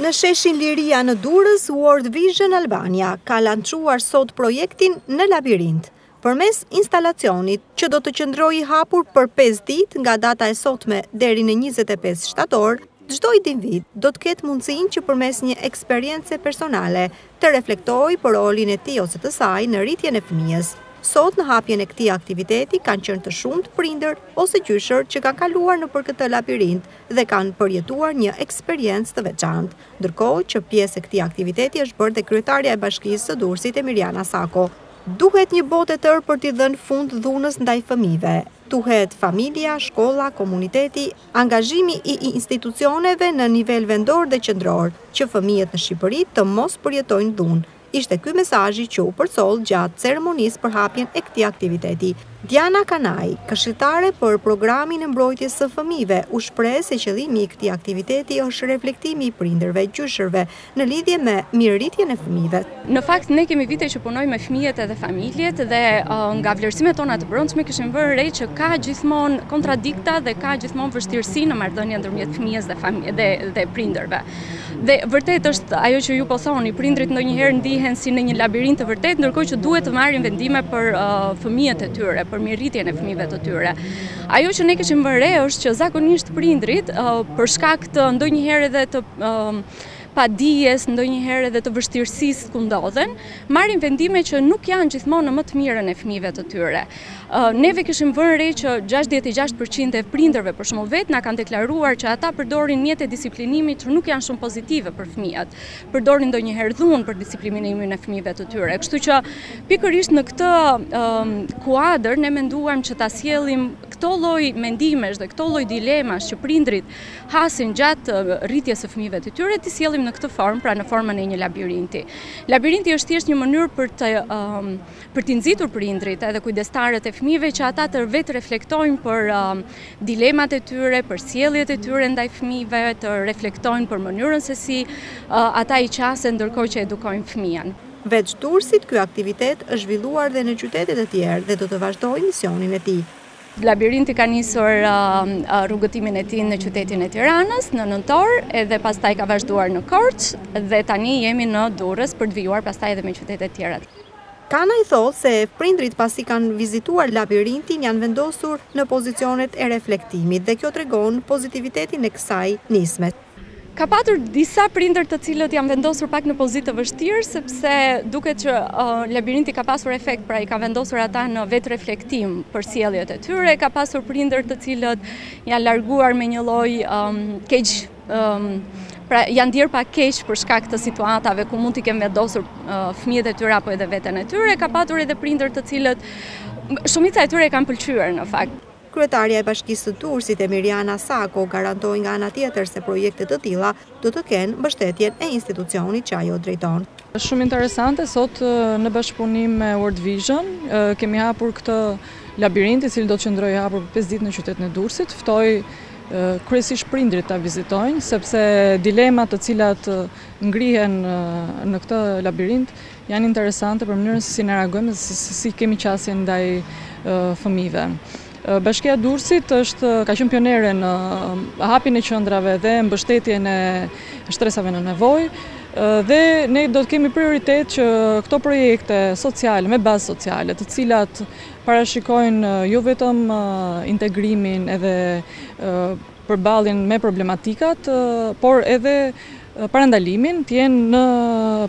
Në sheshin Liria në Durrës, World Vision Albania ka lançuar sot projektin Në Labirint, përmes instalacionit që do të qëndrojë i hapur për 5 ditë nga data e sotme deri në 25 shtator, çdo individ do të ketë mundësinë që përmes një eksperience personale të reflektojë për rolin e tij ose të saj në rritjen e fëmijës. Sot në hapjen e këtij aktiviteti kanë qenë të shumtë prindër ose gjyshër që kanë kaluar nëpër këtë labirint dhe kanë përjetuar një eksperiencë të veçantë, ndërkohë që pjesë e këtij aktiviteti është bërë dhe kryetarja e Bashkisë së Durrësit Emiriana Sako. Duhet një botë e tërë për t'i dhënë fund dhunës ndaj fëmijëve. Duhet familja, shkolla, komuniteti, angazhimi i institucioneve në nivel vendor dhe qendror, që fëmijët në Shqipëri të mos përjetojnë dhunë, Ishte ky mesazhi që u përcoll gjatë ceremonisë për hapjen e këtij aktiviteti. Diana Kanaj, këshilltare për Programin e Mbrojtjes së Fëmijëve, u shpreh se qëllimi i këtij aktiviteti është reflektimi i prindërve, gjyshërve në lidhje me mirërritjen e fëmijëve. Në fakt, ne kemi vite që punojmë me fëmijët edhe familjet dhe nga vlerësimet tona të brendshme kishim vënë re që ka gjithmonë kontradikta dhe ka gjithmonë vështirësi në marrëdhënien ndërmjet fëmijës dhe dhe prindërve. Dhe vërtet është ajo që ju po thoni, prindërit ndonjëherë ndihen si në një labirint të vërtetë, ndërkohë që duhet të marrin vendime për uh, fëmijët e tyre, për mirërritjen e fëmijëve të tyre. Ajo që ne kishim vënë re është që zakonisht prindërit uh, për shkak të ndonjëherë edhe të uh, padijes, ndonjëherë edhe të vështirësisë ku ndodhen, marrin vendime që nuk janë gjithmonë në më të mirën e fëmijëve të tyre. Neve kishim vënë re që gjashtëdhjetë e gjashtë për qind e prindërve për shembull vetë na kanë deklaruar që ata përdorin mjete disiplinimi që nuk janë shumë pozitive për fëmijët. Përdorin ndonjëherë dhunë për disiplinimin e fëmijëve të tyre. Kështu që pikërisht në këtë kuadër ne menduam që ta sjellim këto lloj mendimesh dhe këto lloj dilemash që prindërit hasin gjatë rritjes së fëmijëve të tyre, t'i sjellim në këtë formë, pra në formën e një labirinti. Labirinti është thjesht një mënyrë për të për t'i nxitur prindërit edhe kujdestarët e fëmijëve që ata të vetëreflektojnë për um, dilemat e tyre, për sjelljet e tyre ndaj fëmijëve, të reflektojnë për mënyrën se si uh, ata i qasen ndërkohë që edukojnë fëmijën. Veç Durrësit, ky aktivitet është zhvilluar dhe në qytete të tjerë dhe do të vazhdojë misionin e tij. Labirinti ka nisur um, uh, rrugëtimin e tij në qytetin e Tiranës, në Nëntor, edhe pastaj ka vazhduar në Korçë dhe tani jemi në Durrës për të vijuar pastaj edhe me qytete të tjera. Kanaj thotë se prindërit pasi kanë vizituar labirintin janë vendosur në pozicionet e reflektimit dhe kjo tregon pozitivitetin e kësaj nisme. Ka patur disa prindër të cilët janë vendosur pak në pozitë të vështirë sepse duket që labirinti ka pasur efekt, pra i ka vendosur ata në vetëreflektim për sjelljet e tyre, ka pasur prindër të cilët janë larguar me një lloj keq pra janë ndjerë pak keq për shkak të situatave ku mund t'i kenë vendosur fëmijët e tyre apo edhe veten e tyre, ka patur edhe prindër të cilët shumica e tyre kanë pëlqyer në fakt. Kryetarja e Bashkisë së Durrësit Emirjana Sako garantoi nga ana tjetër se projekte të tilla do të kenë mbështetjen e institucionit që ajo drejton. Shumë interesante, sot në bashkëpunim me World Vision kemi hapur këtë labirint i cili do të qëndrojë hapur për 5 ditë në qytetin e Durrësit. Ftoj kryesisht prindërit ta vizitojnë, sepse dilemat të cilat ngrihen në këtë labirint janë interesante për mënyrën se si ne reagojmë, se si kemi qasjen ndaj fëmijëve. Bashkia e Durrësit është ka qenë pionere në hapjen e qendrave dhe mbështetjen e shtresave në nevojë dhe ne do të kemi prioritet që këto projekte sociale me bazë sociale, të cilat parashikojnë jo vetëm integrimin edhe përballjen me problematikat, por edhe parandalimin të jenë në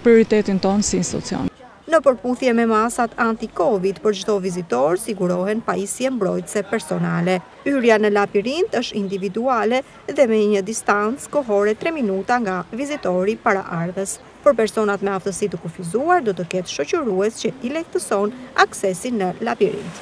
prioritetin tonë si institucion. Në përputhje me masat anti-Covid, për çdo vizitor sigurohen pajisje mbrojtëse personale. Hyrja në labirint është individuale dhe me një distancë kohore tre minuta nga vizitori paraardhës. Për personat me aftësi të kufizuar do të ketë shoqërues që i lehtëson aksesin në labirint.